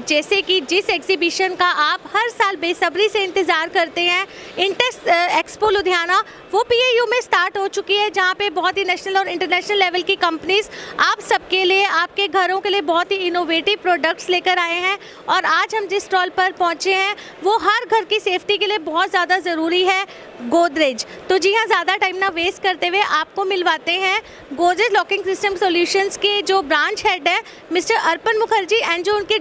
जैसे कि जिस एग्जीबिशन का आप हर साल बेसब्री से इंतज़ार करते हैं इंटेक्स एक्सपो लुधियाना वो पीएयू में स्टार्ट हो चुकी है, जहाँ पे बहुत ही नेशनल और इंटरनेशनल लेवल की कंपनीज़ आप सबके लिए, आपके घरों के लिए बहुत ही इनोवेटिव प्रोडक्ट्स लेकर आए हैं। और आज हम जिस स्टॉल पर पहुँचे हैं, वो हर घर की सेफ्टी के लिए बहुत ज़्यादा ज़रूरी है गोदरेज तो जी हाँ ज़्यादा टाइम ना वेस्ट करते हुए आपको मिलवाते हैं गोदरेज लॉकिंग सिस्टम सॉल्यूशंस के जो ब्रांच हेड है मिस्टर अर्पण मुखर्जी एंड जो उनके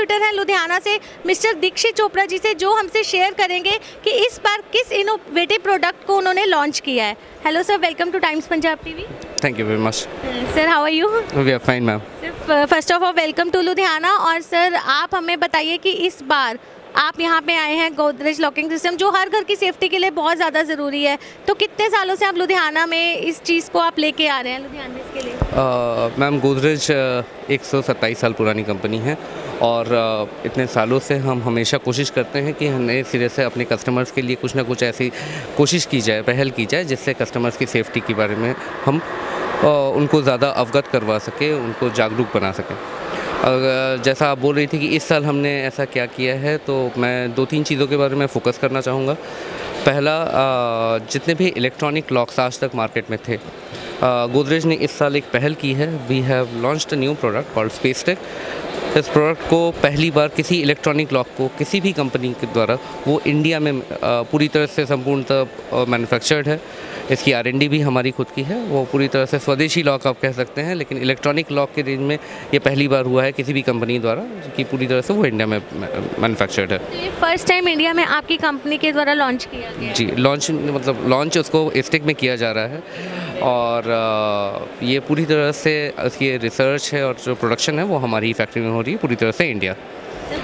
डिस्ट्रीब्यूटर हैं लुधियाना से मिस्टर दीक्षित चोपड़ा जी से जो हमसे शेयर करेंगे कि इस बार किस इनोवेटिव प्रोडक्ट को उन्होंने लॉन्च किया है। Hello sir welcome to Times Punjab TV thank you very much sir how are you we are fine ma'am first of all welcome to Ludhiana और सर आप हमें बताइए कि इस बार आप यहाँ पे आए हैं गोदरेज लॉकिंग सिस्टम जो हर घर की सेफ्टी के लिए बहुत ज़्यादा ज़रूरी है। तो कितने सालों से आप लुधियाना में इस चीज़ को आप लेके आ रहे हैं लुधियाना के लिए? मैम गोदरेज एक सौ सत्ताईस साल पुरानी कंपनी है और uh, इतने सालों से हम हमेशा कोशिश करते हैं कि नए सिरे से अपने कस्टमर्स के लिए कुछ ना कुछ ऐसी कोशिश की जाए पहल की जाए जिससे कस्टमर्स की सेफ्टी के बारे में हम uh, उनको ज़्यादा अवगत करवा सकें उनको जागरूक बना सकें। जैसा आप बोल रही थी कि इस साल हमने ऐसा क्या किया है तो मैं दो तीन चीज़ों के बारे में फ़ोकस करना चाहूँगा। पहला जितने भी इलेक्ट्रॉनिक लॉक्स आज तक मार्केट में थे गोदरेज ने इस साल एक पहल की है। We have launched a new product called space tech इस प्रोडक्ट को पहली बार किसी इलेक्ट्रॉनिक लॉक को किसी भी कंपनी के द्वारा वो इंडिया में पूरी तरह से संपूर्णतः मैन्युफैक्चर्ड है। इसकी आरएनडी भी हमारी खुद की है। वो पूरी तरह से स्वदेशी लॉक आप कह सकते हैं लेकिन इलेक्ट्रॉनिक लॉक के रेंज में ये पहली बार हुआ है किसी भी कंपनी द्वारा कि पूरी तरह से वो इंडिया में मैन्युफैक्चर्ड है। तो फ़र्स्ट टाइम इंडिया में आपकी कंपनी के द्वारा लॉन्च किया गया जी लॉन्च मतलब लॉन्च उसको स्टिक में किया जा रहा है। और ये पूरी तरह से ये रिसर्च है और जो प्रोडक्शन है वो हमारी फैक्ट्री में हो रही है पूरी तरह से India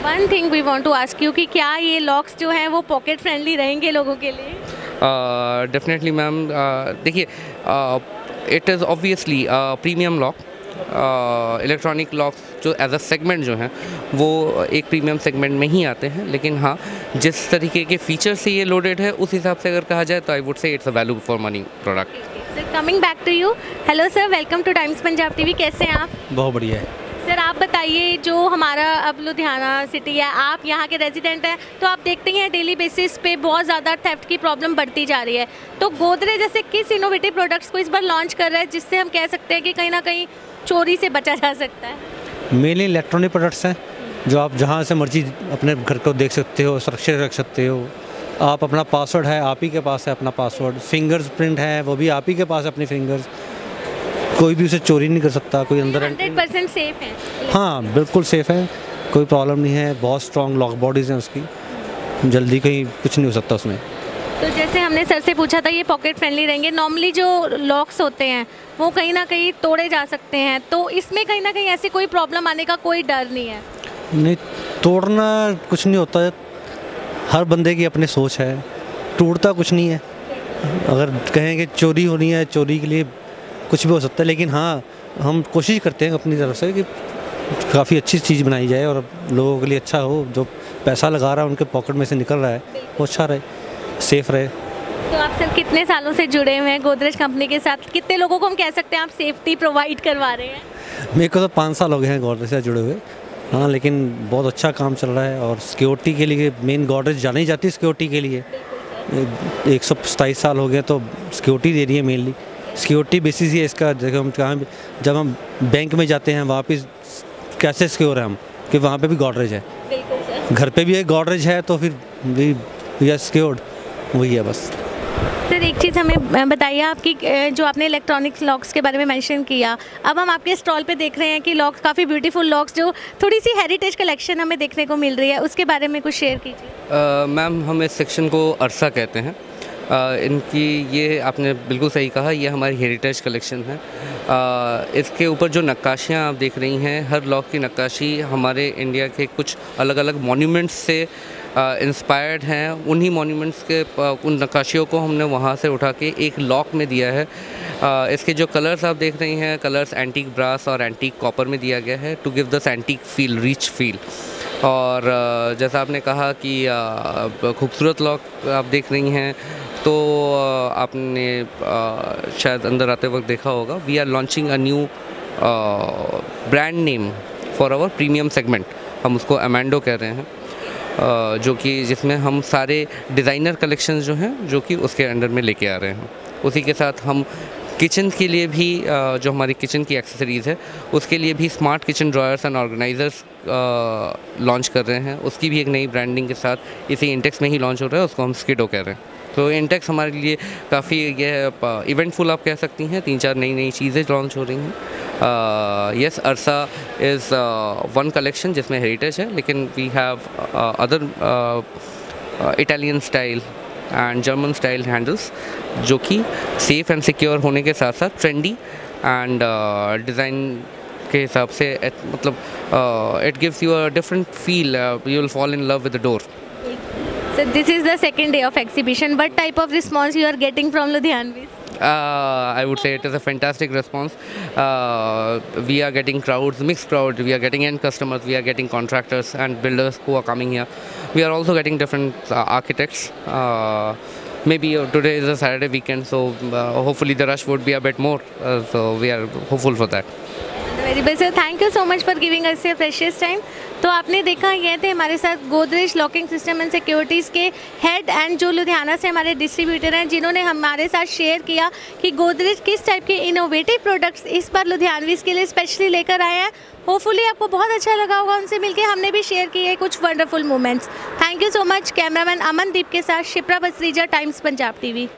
one thing we want to ask you कि क्या ये लॉक्स जो हैं वो पॉकेट फ्रेंडली रहेंगे लोगों के लिए? डेफिनेटली मैम देखिए it is obviously premium lock electronic locks जो एज अ सेगमेंट जो हैं वो एक प्रीमियम सेगमेंट में ही आते हैं। लेकिन हाँ जिस तरीके के फीचर से ये लोडेड है उस हिसाब से अगर कहा जाए तो I would say it's a value for money product sir coming back to you hello sir welcome to Times Punjab TV कैसे हैं आप? बहुत बढ़िया है। सर, आप बताइए, जो हमारा अब लुधियाना सिटी है, आप यहाँ के रेजिडेंट हैं तो आप देखते ही डेली बेसिस पे बहुत ज़्यादा थेफ्ट की प्रॉब्लम बढ़ती जा रही है। तो गोदरेज जैसे किस इनोवेटिव प्रोडक्ट्स को इस बार लॉन्च कर रहा है, जिससे हम कह सकते हैं कि कहीं ना कहीं चोरी से बचा जा सकता है? मेनली इलेक्ट्रॉनिक प्रोडक्ट्स हैं, जो आप जहाँ से मर्ज़ी अपने घर को देख सकते हो, सुरक्षित रख सकते हो। आप अपना पासवर्ड है, आप ही के पास है अपना पासवर्ड फिंगर्स प्रिंट है, वो भी आप ही के पास है अपनी फिंगर्स कोई भी उसे चोरी नहीं कर सकता कोई अंदर हंड्रेड परसेंट सेफ़ है। हाँ बिल्कुल सेफ़ है कोई प्रॉब्लम नहीं है बहुत स्ट्रॉन्ग लॉक बॉडीज़ हैं उसकी। जल्दी कहीं कुछ नहीं हो सकता उसमें। तो जैसे हमने सर से पूछा था ये पॉकेट फ्रेंडली रहेंगे। नॉर्मली जो लॉक्स होते हैं वो कहीं ना कहीं तोड़े जा सकते हैं। तो इसमें कहीं ना कहीं ऐसी कोई प्रॉब्लम आने का कोई डर नहीं है? नहीं तोड़ना कुछ नहीं होता। है हर बंदे की अपनी सोच है। टूटता कुछ नहीं है। अगर कहें कि चोरी होनी है चोरी के लिए कुछ भी हो सकता है लेकिन हाँ हम कोशिश करते हैं अपनी तरफ़ से कि काफ़ी अच्छी चीज़ बनाई जाए और लोगों के लिए अच्छा हो जो पैसा लगा रहा है उनके पॉकेट में से निकल रहा है वो अच्छा रहे सेफ़ रहे। तो आप सर कितने सालों से जुड़े हुए हैं गोदरेज कंपनी के साथ? कितने लोगों को हम कह सकते हैं आप सेफ्टी प्रोवाइड करवा रहे हैं? मेरे को तो पाँच साल हो गए हैं गोदरेज से जुड़े हुए। हाँ लेकिन बहुत अच्छा काम चल रहा है और सिक्योरिटी के लिए मेन गॉडरेज जानी जाती है सिक्योरिटी के लिए। एक सौ सताईस साल हो गए तो सिक्योरिटी दे रही है मेनली। सिक्योरिटी बेसिस ही है इसका जब हम कहाँ जब हम बैंक में जाते हैं वहाँ पे कैसे सिक्योर है हम? कि वहाँ पे भी गॉडरेज है। घर पे भी एक गॉडरेज है तो फिर भी वी आर सिक्योर्ड वही है बस। सर एक चीज़ हमें बताइए आपकी जो आपने इलेक्ट्रॉनिक्स लॉक्स के बारे में मेंशन किया अब हम आपके स्टॉल पे देख रहे हैं कि लॉक्स काफ़ी ब्यूटीफुल लॉक्स जो थोड़ी सी हेरिटेज कलेक्शन हमें देखने को मिल रही है उसके बारे में कुछ शेयर कीजिए। मैम हम इस सेक्शन को अरसा कहते हैं। इनकी ये आपने बिल्कुल सही कहा ये हमारी हेरिटेज कलेक्शन है। इसके ऊपर जो नक्काशियाँ आप देख रही हैं हर लॉक की नक्काशी हमारे इंडिया के कुछ अलग अलग मॉन्यूमेंट्स से इंस्पायर्ड हैं। उन्हीं मॉन्यूमेंट्स के उन नक्काशियों को हमने वहाँ से उठा के एक लॉक में दिया है। अ, इसके जो कलर्स आप देख रही हैं कलर्स एंटीक ब्रास और एंटीक कॉपर में दिया गया है to give this antique feel rich feel और जैसा आपने कहा कि खूबसूरत लॉक आप देख रही हैं तो आपने शायद अंदर आते वक्त देखा होगा we are launching a new brand name for our premium segment हम उसको अमेंडो कह रहे हैं जो कि जिसमें हम सारे डिज़ाइनर कलेक्शंस जो हैं, जो कि उसके अंडर में लेके आ रहे हैं। उसी के साथ हम किचन के लिए भी जो हमारी किचन की एक्सेसरीज़ है, उसके लिए भी smart kitchen dryers and organizers launch कर रहे हैं। उसकी भी एक नई ब्रांडिंग के साथ इसी इंटेक्स में ही लॉन्च हो रहा है, उसको हम स्किडो कह रहे हैं। तो इंटेक्स हमारे लिए काफ़ी ये इवेंटफुल आप कह सकती हैं। तीन चार नई नई चीज़ें लॉन्च हो रही हैं। यस अरसा इज़ वन कलेक्शन जिसमें हेरिटेज है, लेकिन we have other Italian style and German style handles जो कि सेफ़ एंड सिक्योर होने के साथ साथ ट्रेंडी एंड डिज़ाइन के हिसाब से मतलब it gives you a different feel you will fall in love with the door this is the second day of exhibition but type of response you are getting from Ludhianvi Uh, I would say it is a fantastic response. Uh, we are getting crowds, mixed crowd. We are getting end customers. We are getting contractors and builders who are coming here. We are also getting different uh, architects. Maybe today is a Saturday weekend, so uh, hopefully the rush would be a bit more. Uh, so we are hopeful for that. Very best. Sir thank you so much for giving us your precious time तो आपने देखा, ये थे हमारे साथ Godrej locking system and securities के head and जो लुधियाना से हमारे डिस्ट्रीब्यूटर हैं, जिन्होंने हमारे साथ शेयर किया कि गोदरेज किस टाइप के इनोवेटिव प्रोडक्ट्स इस बार लुधियानवीज के लिए स्पेशली लेकर आए हैं। होपफुली आपको बहुत अच्छा लगा होगा उनसे मिलकर हमने भी शेयर किए कुछ wonderful moments thank you so much cameraman Amandeep के साथ शिप्रा बसरीजा टाइम्स पंजाब टीवी